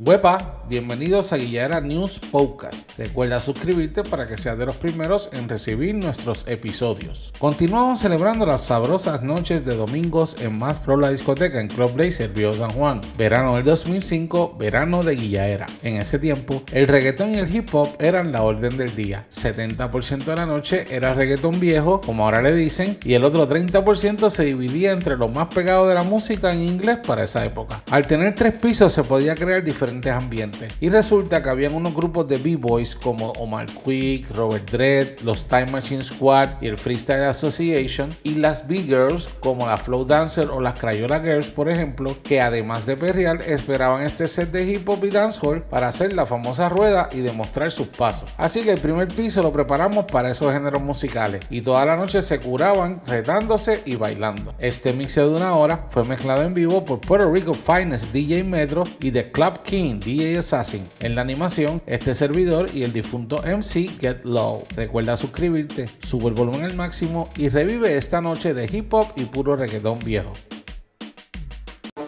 Huepa, bienvenidos a Guillara News Podcast. Recuerda suscribirte para que seas de los primeros en recibir nuestros episodios. Continuamos celebrando las sabrosas noches de domingos en Más Pro la discoteca en Club Blazer, Río San Juan. Verano del 2005, verano de Guillaera. En ese tiempo, el reggaetón y el hip hop eran la orden del día. 70% de la noche era reggaetón viejo, como ahora le dicen, y el otro 30% se dividía entre lo más pegado de la música en inglés para esa época. Al tener tres pisos se podía crear diferentes ambientes. Y resulta que habían unos grupos de B-Boys como Omar Quick, Robert Dredd, los Time Machine Squad y el Freestyle Association, y las B-Girls como la Flow Dancer o las Crayola Girls, por ejemplo, que además de perreal esperaban este set de hip hop y dancehall para hacer la famosa rueda y demostrar sus pasos. Así que el primer piso lo preparamos para esos géneros musicales y toda la noche se curaban retándose y bailando. Este mix de una hora fue mezclado en vivo por Puerto Rico Finest DJ Metro y The Club King DJ Assassin. En la animación, este servidor y el difunto MC Get Low. Recuerda suscribirte, sube el volumen al máximo y revive esta noche de hip hop y puro reggaetón viejo.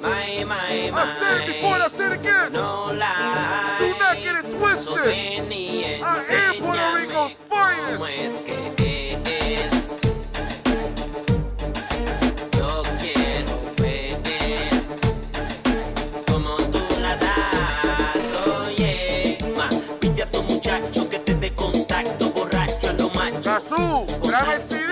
My, my, my. I said it before, I said it again. No lie. Do not get it twisted. So I am Puerto Rico's finest. Sul, grava esse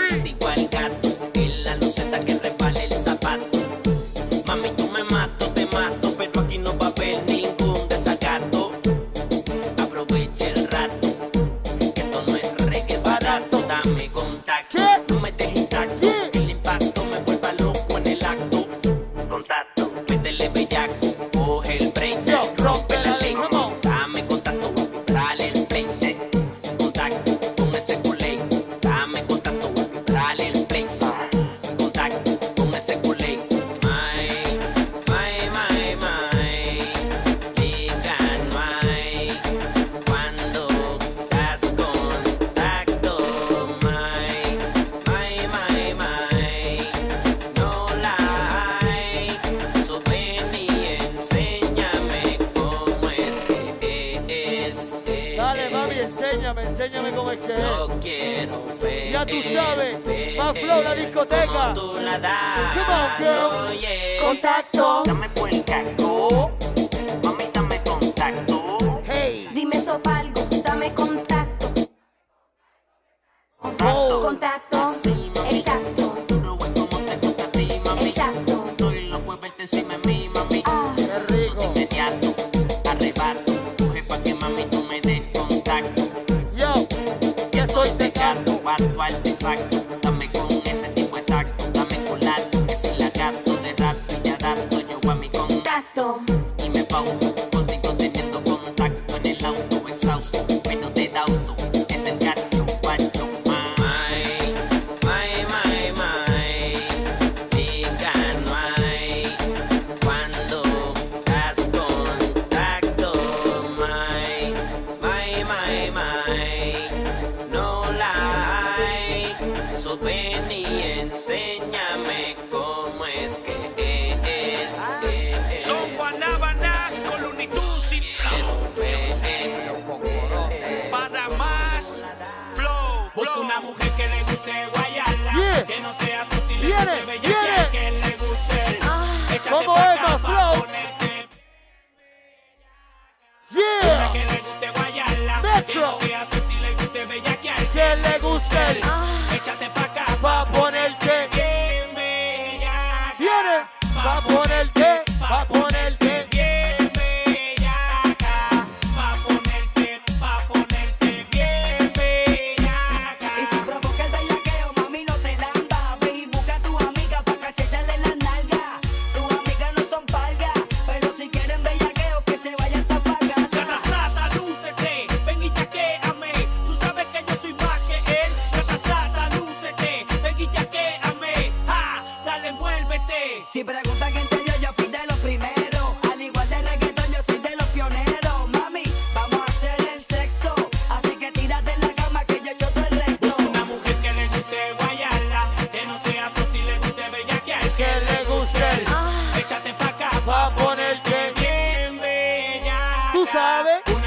enséñame, enséñame cómo es que es. Yo quiero ver. Ya tú sabes, más flow la discoteca. Como tú la das. Come on, girl. Oye, Contacto, dame por el caco. Mami, dame contacto. Hey, dime sopalgo, dame contacto. oh, Contacto, Bye. Tunes sabe.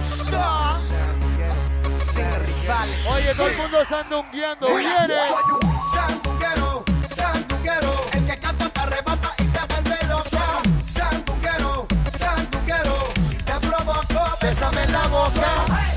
Star. Oye, todo el mundo sandungueando, ¿viene? Soy un sandunguero, sandunguero. El que canta te arrebata y te vuelve Soy un sandunguero, sandunguero. Si te provoco, besame la boca.